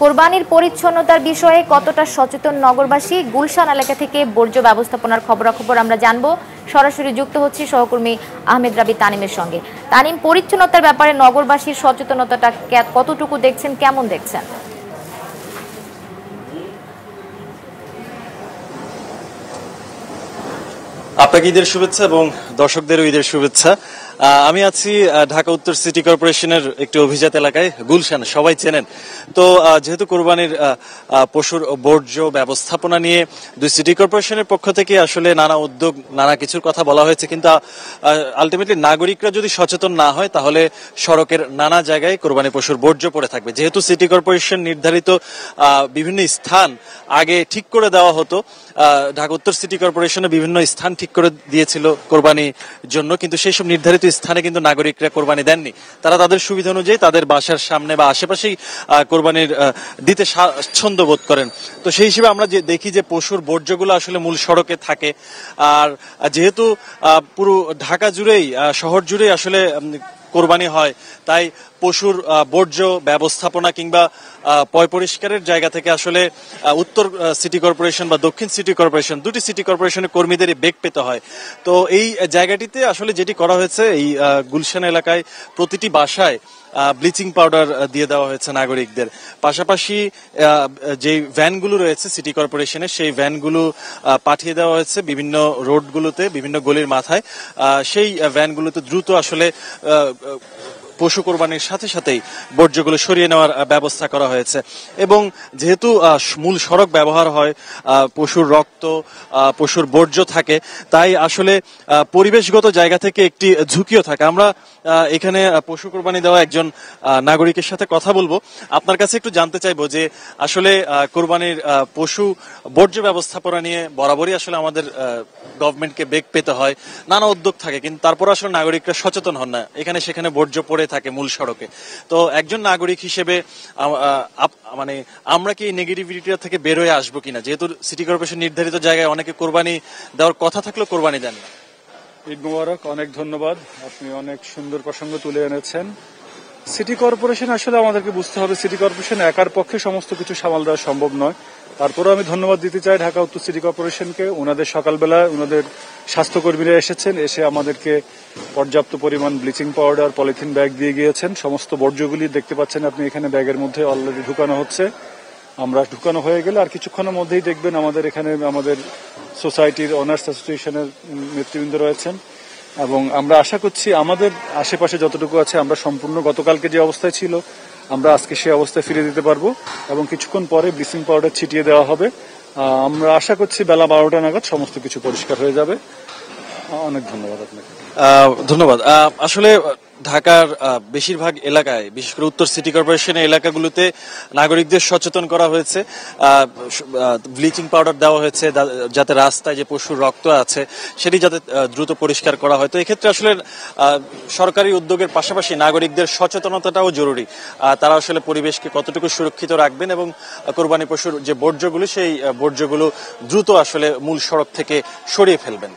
কোরবানির পরিচ্ছন্নতার বিষয়ে কতটা সচেতন নগরবাসী? গুলশান এলাকা থেকে বর্জ্য ব্যবস্থাপনার খবরাখবর আমরা জানব। সরাসরি যুক্ত হচ্ছি সহকর্মী আহমেদ রাবি তানিমের সঙ্গে। তানিম, পরিচ্ছন্নতার ব্যাপারে নগরবাসীর সচেতনতাটা কতটুকু দেখছেন, কেমন দেখছেন? আপনাকে ঈদের শুভেচ্ছা এবং দর্শকদেরও ঈদের শুভেচ্ছা। আমি আছি ঢাকা উত্তর সিটি কর্পোরেশনের একটি অভিজাত এলাকায়, গুলশান, সবাই চেনেন। তো যেহেতু কোরবানির পশুর বর্জ্য ব্যবস্থাপনা নিয়ে দুই সিটি কর্পোরেশনের পক্ষ থেকে আসলে নানা উদ্যোগ, নানা কিছুর কথা বলা হয়েছে, কিন্তু আলটিমেটলি নাগরিকরা যদি সচেতন না হয়, তাহলে সড়কের নানা জায়গায় কোরবানি পশুর বর্জ্য পড়ে থাকবে। যেহেতু সিটি কর্পোরেশন নির্ধারিত বিভিন্ন স্থান আগে ঠিক করে দেওয়া হতো ঢাকা উত্তর সিটি কর্পোরেশনে বিভিন্ন স্থান ঠিক করে দিয়েছিল কোরবানির জন্য, কিন্তু সেই সব নির্ধারিত স্থানে কিন্তু নাগরিকরা কোরবানি দেননি। তারা তাদের সুবিধা অনুযায়ী তাদের বাসার সামনে বা আশেপাশেই কোরবানির দিতে স্বাচ্ছন্দ্য বোধ করেন। তো সেই হিসেবে আমরা যে দেখি যে পশুর বর্জ্যগুলো আসলে মূল সড়কে থাকে। আর যেহেতু পুরো ঢাকা জুড়েই শহর জুড়েই আসলে কোরবানি হয়, তাই পশুর বর্জ্য ব্যবস্থাপনা কিংবা পয় পরিষ্কারের জায়গা থেকে আসলে উত্তর সিটি কর্পোরেশন বা দক্ষিণ সিটি কর্পোরেশন, দুটি সিটি কর্পোরেশনের কর্মীদেরই বেগ পেতে হয়। তো এই জায়গাটিতে আসলে যেটি করা হয়েছে, এই গুলশান এলাকায় প্রতিটি বাসায় ব্লিচিং পাউডার দিয়ে দেওয়া হয়েছে নাগরিকদের। পাশাপাশি যে ভ্যানগুলো রয়েছে সিটি কর্পোরেশনের সেই ভ্যানগুলো পাঠিয়ে দেওয়া হয়েছে বিভিন্ন রোডগুলোতে, বিভিন্ন গলির মাথায়। সেই ভ্যানগুলোতে দ্রুত আসলে uh, পশু কোরবানির সাথে সাথেই বর্জ্যগুলো সরিয়ে নেওয়ার ব্যবস্থা করা হয়েছে। এবং যেহেতু মূল সড়ক ব্যবহার হয় পশুর রক্ত পশুর বর্জ্য থাকে, তাই আসলে পরিবেশগত জায়গা থেকে একটি ঝুঁকিও থাকে। আমরা এখানে পশু কোরবানি দেওয়া একজন নাগরিকের সাথে কথা বলব। আপনার কাছে একটু জানতে চাইব যে, আসলে কোরবানির পশু বর্জ্য ব্যবস্থাপনা নিয়ে বরাবরই আসলে আমাদের গভর্নমেন্টকে বেগ পেতে হয়, নানা উদ্যোগ থাকে, কিন্তু তারপর আসলে নাগরিকরা সচেতন হন না। এখানে সেখানে বর্জ্য পড়ে থাকে মূল সড়কে। তো একজন নাগরিক হিসেবে মানে আমরা কি এই নেগেটিভিটিটা থেকে বের হয়ে আসব কিনা? যেহেতু সিটি কর্পোরেশন নির্ধারিত জায়গায় অনেকে কোরবানি দেওয়ার কথা থাকলেও কোরবানি দেন ঈদ মুবারক, অনেক ধন্যবাদ। আপনি অনেক সুন্দর প্রসঙ্গ তুলে এনেছেন। সিটি কর্পোরেশন আসলে আমাদেরকে বুঝতে হবে সিটি কর্পোরেশন একার পক্ষে সমস্ত কিছু সামাল দেওয়া সম্ভব নয়। তারপরেও আমি ধন্যবাদ দিতে চাই ঢাকা উত্তর সিটি কর্পোরেশনকে। ওনাদের সকালবেলা ওনাদের স্বাস্থ্যকর্মীরা এসেছেন, এসে আমাদেরকে পর্যাপ্ত পরিমাণ ব্লিচিং পাউডার, পলিথিন ব্যাগ দিয়ে গিয়েছেন। সমস্ত বর্জ্যগুলি দেখতে পাচ্ছেন আপনি এখানে ব্যাগের মধ্যে অলরেডি ঢুকানো হচ্ছে। আমরা ঢুকানো হয়ে গেলে আর কিছুক্ষণের মধ্যেই দেখবেন আমাদের এখানে আমাদের সোসাইটির অনার্স অ্যাসোসিয়েশনের নেতৃবৃন্দ রয়েছেন। এবং আমরা আশা করছি আমাদের আশেপাশে যতটুকু আছে আমরা সম্পূর্ণ গতকালকে যে অবস্থায় ছিল আমরা আজকে সেই অবস্থায় ফিরে দিতে পারব এবং কিছুক্ষণ পরে ব্লিচিং পাউডার ছিটিয়ে দেওয়া হবে। আমরা আশা করছি বেলা বারোটা নাগাদ সমস্ত কিছু পরিষ্কার হয়ে যাবে। অনেক ধন্যবাদ আপনাকে। ধন্যবাদ। আসলে ঢাকার বেশিরভাগ এলাকায়, বিশেষ করে উত্তর সিটি কর্পোরেশনের এলাকাগুলোতে নাগরিকদের সচেতন করা হয়েছে। ব্লিচিং পাউডার দেওয়া হয়েছে যাতে রাস্তায় যে পশুর রক্ত আছে, সেটি যাতে দ্রুত পরিষ্কার করা হয়। তো এক্ষেত্রে আসলে সরকারি উদ্যোগের পাশাপাশি নাগরিকদের সচেতনতাটাও জরুরি। তারা আসলে পরিবেশকে কতটুকু সুরক্ষিত রাখবেন এবং কোরবানি পশুর যে বর্জ্যগুলো, সেই বর্জ্যগুলো দ্রুত আসলে মূল সড়ক থেকে সরিয়ে ফেলবেন।